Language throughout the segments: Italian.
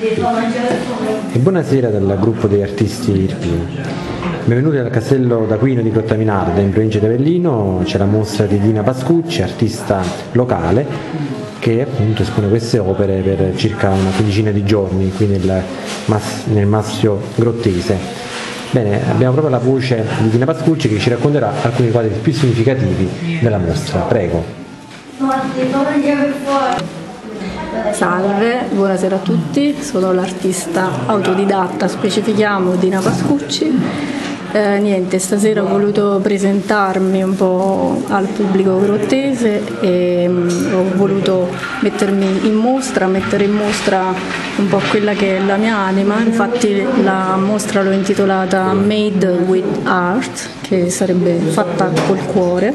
E buonasera dal gruppo degli artisti irpini. Benvenuti al castello d'Aquino di Grottaminarda in provincia di Avellino, c'è la mostra di Dina Pascucci, artista locale, che appunto espone queste opere per circa una quindicina di giorni qui nel, nel Massio Grottese. Bene, abbiamo proprio la voce di Dina Pascucci che ci racconterà alcuni quadri più significativi della mostra. Prego. Salve, buonasera a tutti, sono l'artista autodidatta, specifichiamo Dina Pascucci eh, niente, stasera ho voluto presentarmi un po' al pubblico grottese e um, ho voluto mettermi in mostra, mettere in mostra un po' quella che è la mia anima, infatti la mostra l'ho intitolata Made with Art, che sarebbe fatta col cuore.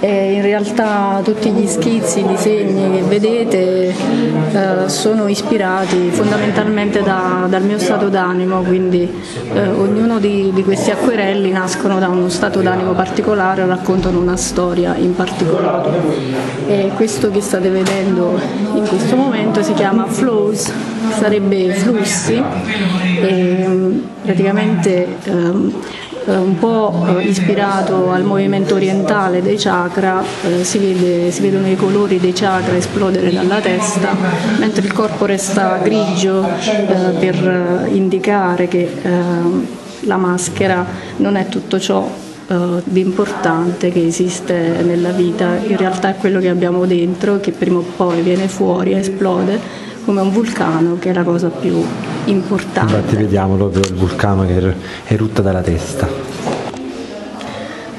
E in realtà tutti gli schizzi, i disegni che vedete eh, sono ispirati fondamentalmente da, dal mio stato d'animo, quindi eh, ognuno di, di, questi acquerelli nascono da uno stato d'animo particolare, raccontano una storia in particolare. E questo che state vedendo in questo momento si chiama Flows, sarebbe flussi, praticamente ehm, eh, un po' eh, ispirato al movimento orientale dei chakra, eh, si, vede, si, vedono i colori dei chakra esplodere dalla testa, mentre il corpo resta grigio eh, per indicare che eh, la maschera non è tutto ciò eh, di importante che esiste nella vita, in realtà è quello che abbiamo dentro che prima o poi viene fuori e esplode come un vulcano che è la cosa più importante. Infatti vediamo proprio il vulcano che erutta dalla testa.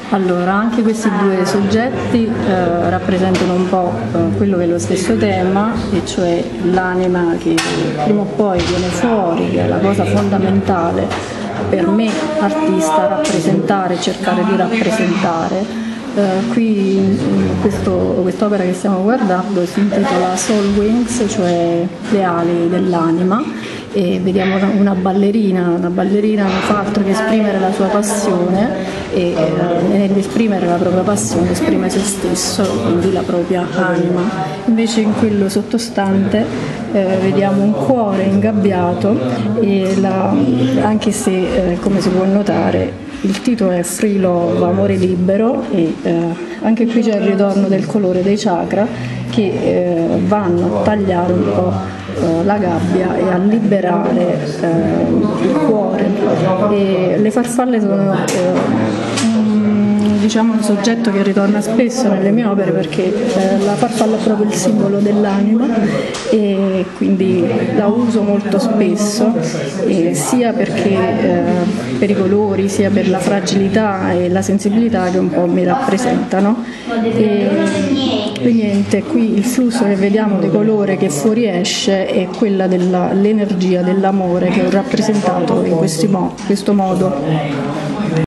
Allora, anche questi due soggetti eh, rappresentano un po' eh, quello che è lo stesso tema, e cioè l'anima che prima o poi viene fuori, che è la cosa fondamentale per me artista rappresentare, cercare di rappresentare. Uh, qui questo, quest'opera che stiamo guardando si intitola Soul Wings, cioè le ali dell'anima e vediamo una ballerina, una ballerina non fa altro che esprimere la sua passione e, eh, nell'esprimere la propria passione esprime se stesso, quindi la propria anima. Invece in quello sottostante eh, vediamo un cuore ingabbiato e la, anche se eh, come si può notare il titolo è Free Love, amore libero e eh, anche qui c'è il ritorno del colore dei chakra che eh, vanno a tagliare un po' eh, la gabbia e a liberare eh, il cuore. E le farfalle sono eh, diciamo, un soggetto che ritorna spesso nelle mie opere perché eh, la farfalla è proprio il simbolo dell'anima e quindi la uso molto spesso eh, sia perché eh, per i colori sia per la fragilità e la sensibilità che un po' mi rappresentano. E, e niente, qui il flusso che vediamo di colore che fuoriesce è quella dell'energia dell'amore che ho rappresentato in mo- questo modo.